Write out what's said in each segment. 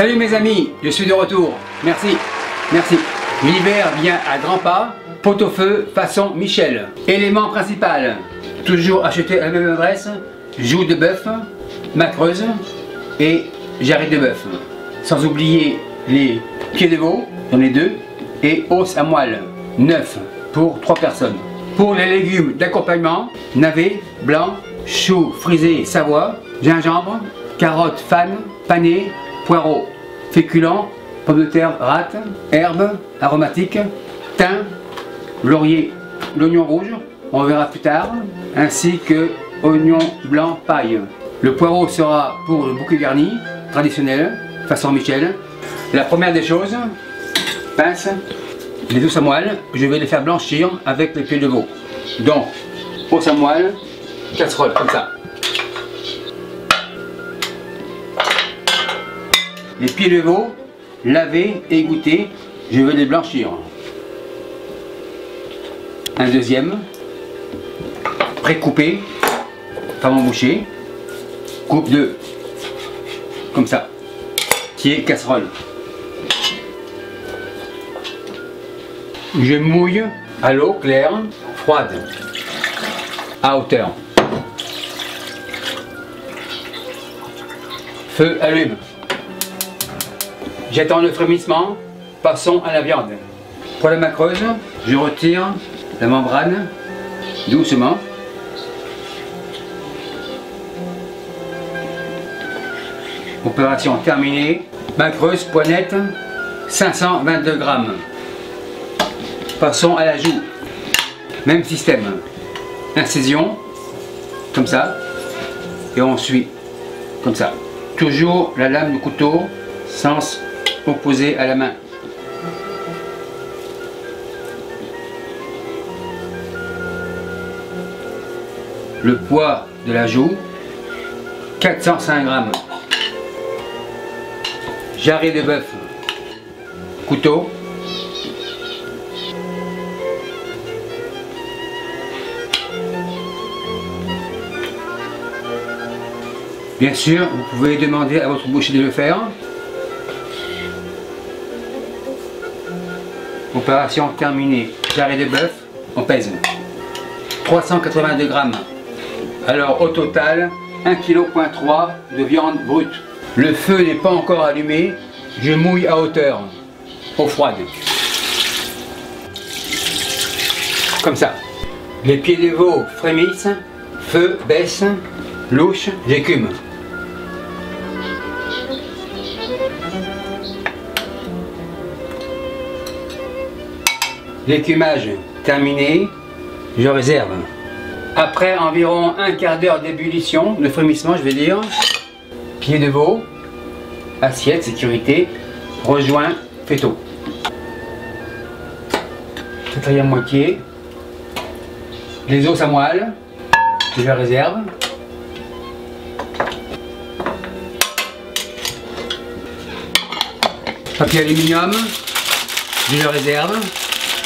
Salut mes amis, je suis de retour. Merci, merci. L'hiver vient à grands pas. Pot au feu façon Michel. Élément principal. Toujours acheté à la même adresse. Joue de bœuf, macreuse et jarret de bœuf. Sans oublier les pieds de veau, j'en ai deux, et os à moelle, neuf pour trois personnes. Pour les légumes d'accompagnement, navets, blanc, choux frisés Savoie, gingembre, carottes fan, pané, poireaux, féculents, pommes de terre rate, herbes aromatiques, thym, laurier, l'oignon rouge, on verra plus tard, ainsi que oignon blanc paille. Le poireau sera pour le bouquet garni, traditionnel, façon Michel. La première des choses, pince, les os à moelle, je vais les faire blanchir avec les pieds de veau. Donc, os à moelle, casserole, comme ça. Les pieds de veau, lavés, égouttés, je vais les blanchir. Un deuxième, précoupé, pas boucher, coupe de, comme ça, qui est casserole. Je mouille à l'eau claire, froide, à hauteur. Feu allume. J'attends le frémissement, passons à la viande. Pour la macreuse, je retire la membrane doucement. Opération terminée. Macreuse poignette 522 grammes. Passons à la joue. Même système. Incision, comme ça. Et on suit, comme ça. Toujours la lame du couteau, sens opposé à la main. Le poids de la joue, 405 grammes. Jarret de bœuf, couteau, Bien sûr, vous pouvez demander à votre boucher de le faire. Opération terminée. Jarret de bœuf, on pèse. 382 grammes. Alors au total, 1,3 kg de viande brute. Le feu n'est pas encore allumé, je mouille à hauteur, eau froide. Comme ça. Les pieds de veau frémissent, feu baisse, louche, j'écume. L'écumage terminé, je réserve. Après environ un quart d'heure d'ébullition, de frémissement je vais dire, pied de veau, assiette, sécurité, rejoint, fétaux. Quatrième moitié, les os à moelle, je réserve. Papier aluminium, je réserve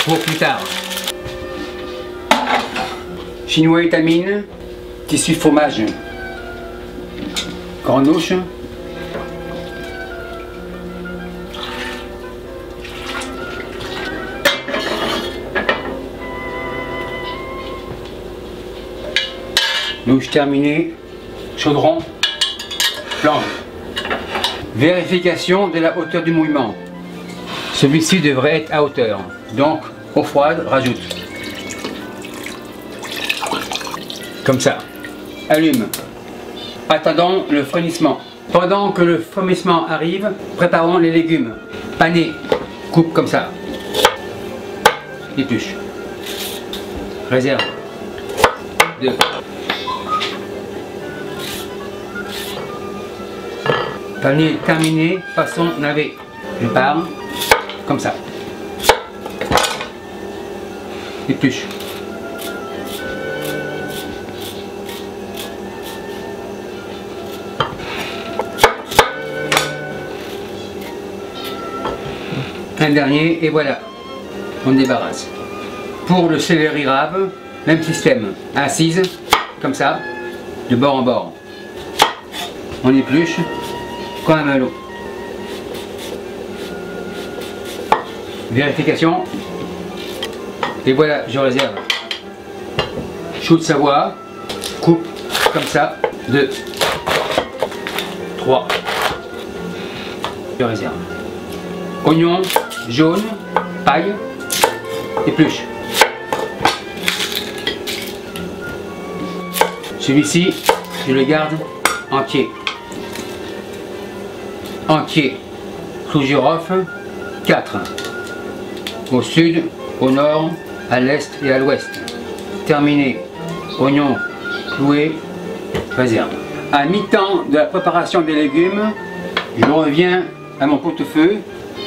pour plus tard. Chinois étamine, tissu fromage, grenouche, Louche terminée, chaudron, planche. Vérification de la hauteur du mouillement. Celui-ci devrait être à hauteur. Donc, eau froide, rajoute. Comme ça. Allume. Attendons le frémissement. Pendant que le frémissement arrive, préparons les légumes. Pané. Coupe comme ça. Épluche. Réserve. Deux. Panier terminé, façon navet. Je pars comme ça. Épluche. Un dernier et voilà, on débarrasse. Pour le céleri rave, même système, assise, comme ça, de bord en bord. On épluche, comme un melon. Vérification. Et voilà, je réserve. Chou de Savoie, coupe comme ça, 2, 3, je réserve. Oignon jaune, paille, épluche. Celui-ci, je le garde entier. Entier. Clou girofle, 4. Au sud, au nord, à l'est et à l'ouest. Terminé. Oignon cloué, réserve. À mi-temps de la préparation des légumes, je reviens à mon pot-au-feu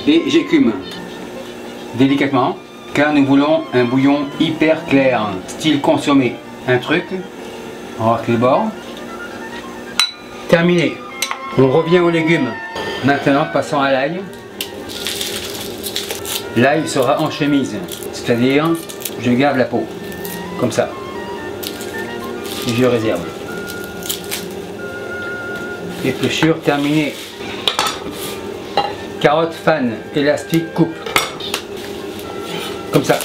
et j'écume délicatement car nous voulons un bouillon hyper clair, style consommé. Un truc, on va les bords. Terminé. On revient aux légumes. Maintenant, passons à l'ail. L'ail sera en chemise, c'est-à-dire je garde la peau, comme ça. Et je réserve. Épluchure terminée. Carotte fan, élastique, coupe. Comme ça.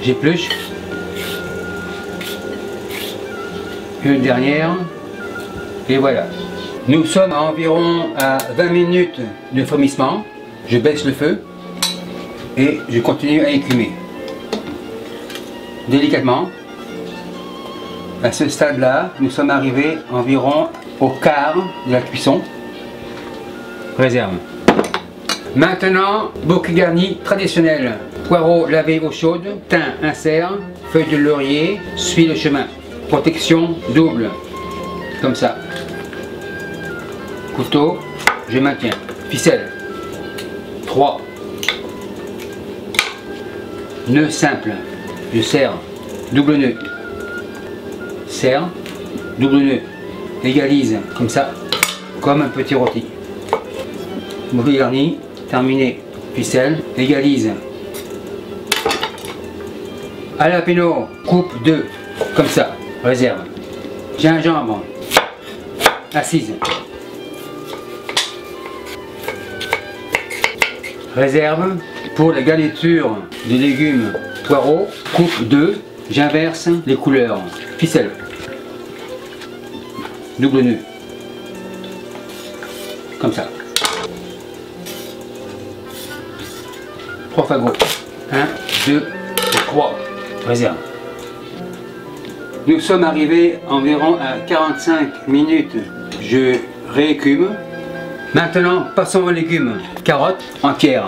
J'épluche. Une dernière. Et voilà. Nous sommes à environ à 20 minutes de frémissement. Je baisse le feu et je continue à écumer. Délicatement. À ce stade-là, nous sommes arrivés environ au quart de la cuisson. Réserve. Maintenant, bouquet garni traditionnel. Poireaux lavés eau chaude, thym insert, feuille de laurier, suit le chemin. Protection double. Comme ça. Couteau, je maintiens. Ficelle. 3. Nœud simple. Je serre. Double nœud. Serre. Double nœud. Égalise. Comme ça. Comme un petit rôti. Bouquet garni. Terminé. Ficelle. Égalise. Alapino. Coupe 2. Comme ça. Réserve. Gingembre. Assise. Réserve. Pour la garniture des légumes poireaux, coupe 2. J'inverse les couleurs. Ficelle. Double nœud. Comme ça. Trois fagots. 1, 2 et 3. Réserve. Nous sommes arrivés environ à 45 minutes. Je réécume. Maintenant, passons aux légumes. Carottes entières,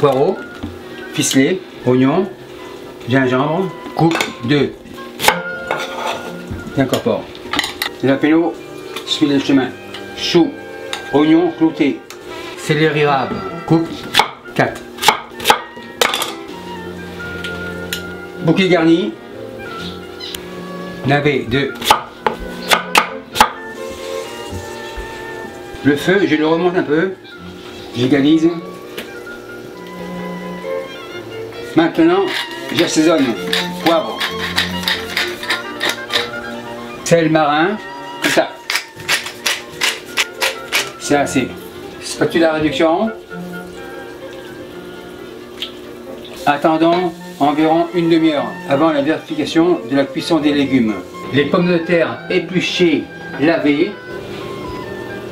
poireaux, ficelés, oignons, gingembre, coupe 2. J'incorpore. L'apélo suit le chemin. Chou, oignon clouté, céleri rave, coupe 4. Bouquet garni, navet 2. Le feu, je le remonte un peu, j'égalise. Maintenant, j'assaisonne. Poivre, sel marin, comme ça. C'est assez. Spatule à réduction. Attendons environ une demi-heure avant la vérification de la cuisson des légumes. Les pommes de terre épluchées, lavées,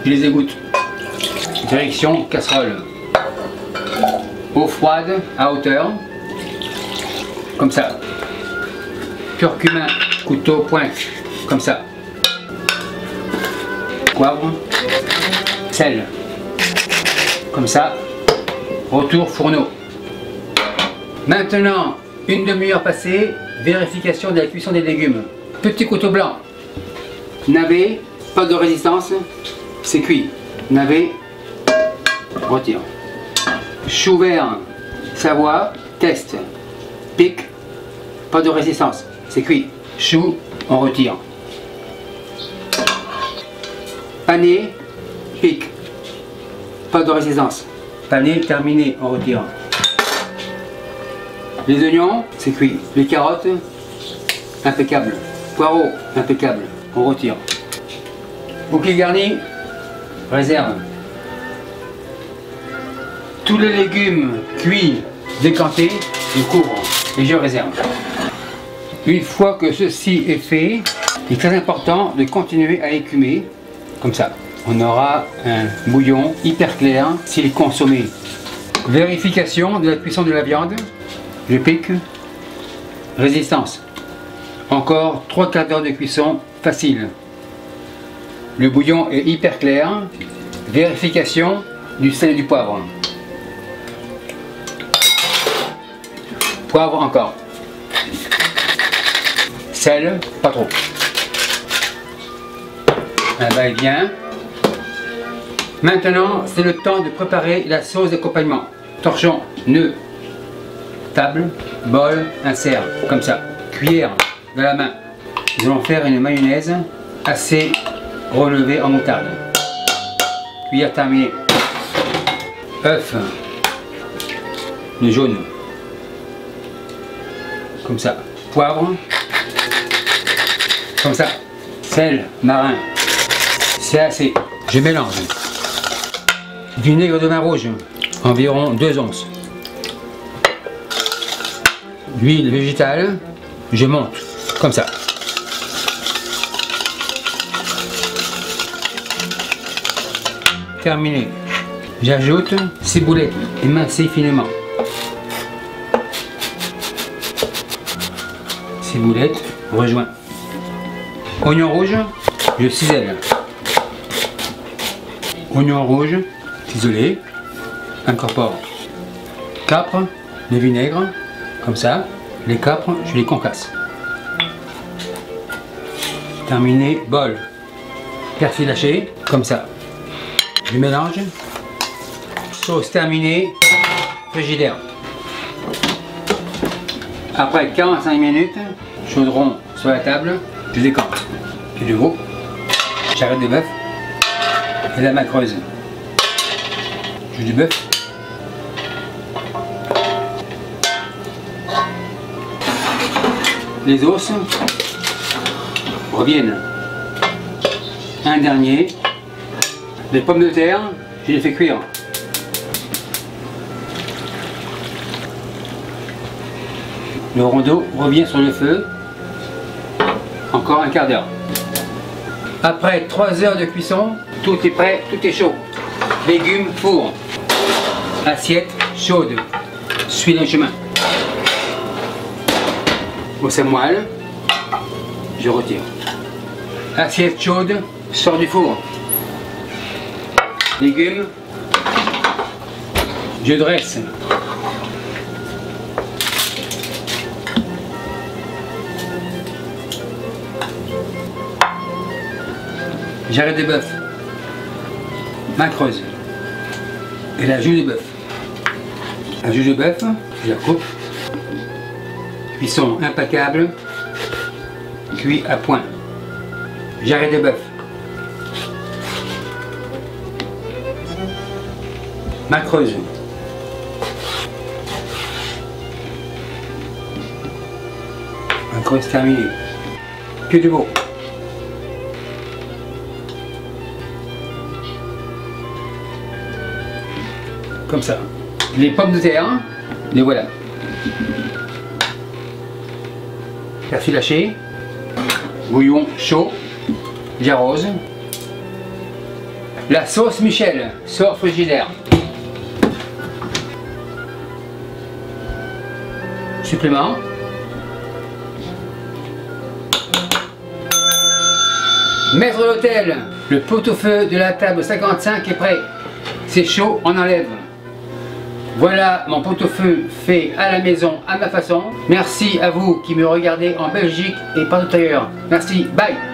je les égoutte. Direction casserole. Eau froide à hauteur. Comme ça. Curcumin, couteau pointe. Comme ça. Poivre. Sel. Comme ça. Retour fourneau. Maintenant, une demi-heure passée, vérification de la cuisson des légumes. Petit couteau blanc. Navet, pas de résistance, c'est cuit. Navet, retire. Chou vert, Savoie, test. Pique, pas de résistance, c'est cuit. Chou, on retire. Pané, pique, pas de résistance. Pané, terminé, on retire. Les oignons, c'est cuit. Les carottes, impeccable. Poireaux, impeccable. On retire. Bouquet garni, réserve. Tous les légumes cuits, décantés, je couvre et je réserve. Une fois que ceci est fait, il est très important de continuer à écumer, comme ça. On aura un bouillon hyper clair s'il est consommé. Vérification de la cuisson de la viande. Je pique. Résistance. Encore 3 quarts d'heure de cuisson facile. Le bouillon est hyper clair. Vérification du sel et du poivre. Poivre encore. Sel, pas trop. Un va-et-vient. Maintenant, c'est le temps de préparer la sauce d'accompagnement. Torchon, nœud, table, bol, insert, comme ça. Cuillère dans la main. Nous allons faire une mayonnaise assez relevée en moutarde. Cuillère terminée. œuf, le jaune, comme ça. Poivre, comme ça. Sel marin, c'est assez. Je mélange. Vinaigre de vin rouge, environ 2 onces. L'huile végétale, je monte, comme ça. Terminé. J'ajoute boulettes émincées finement. boulettes rejoint. Oignon rouge, je cisèle. Oignon rouge, isolé, incorpore. Capre, le vinaigre, comme ça. Les capres, je les concasse. Terminé, bol. Persil lâché, comme ça. Je mélange. Sauce terminée, frigidaire. Après 45 minutes, chaudron sur la table, je décante. Puis de veau, j'arrête de bœuf et la macreuse. Jus du bœuf. Les os reviennent. Un dernier. Les pommes de terre, je les fais cuire. Le rondeau revient sur le feu. Encore un quart d'heure. Après 3 heures de cuisson, tout est prêt, tout est chaud. Légumes, four. Assiette chaude. Suis le chemin. Au semoile, je retire. Assiette chaude, sort du four. Légumes, je dresse. J'arrête des bœufs. Ma creuse. Et la jus de bœuf. La jus de bœuf, je la coupe. Cuisson impeccable. Cuit à point. J'arrête des bœufs. Ma creuse. Ma creuse terminée. Que du beau. comme ça. Les pommes de terre, les voilà. Persil lâché, bouillon chaud, j'arrose. La sauce Michel, sort frigidaire. Supplément. Maître d'hôtel, le pot-au-feu de la table 55 est prêt. C'est chaud, on enlève. Voilà mon pot-au-feu fait à la maison à ma façon. Merci à vous qui me regardez en Belgique et partout ailleurs. Merci, bye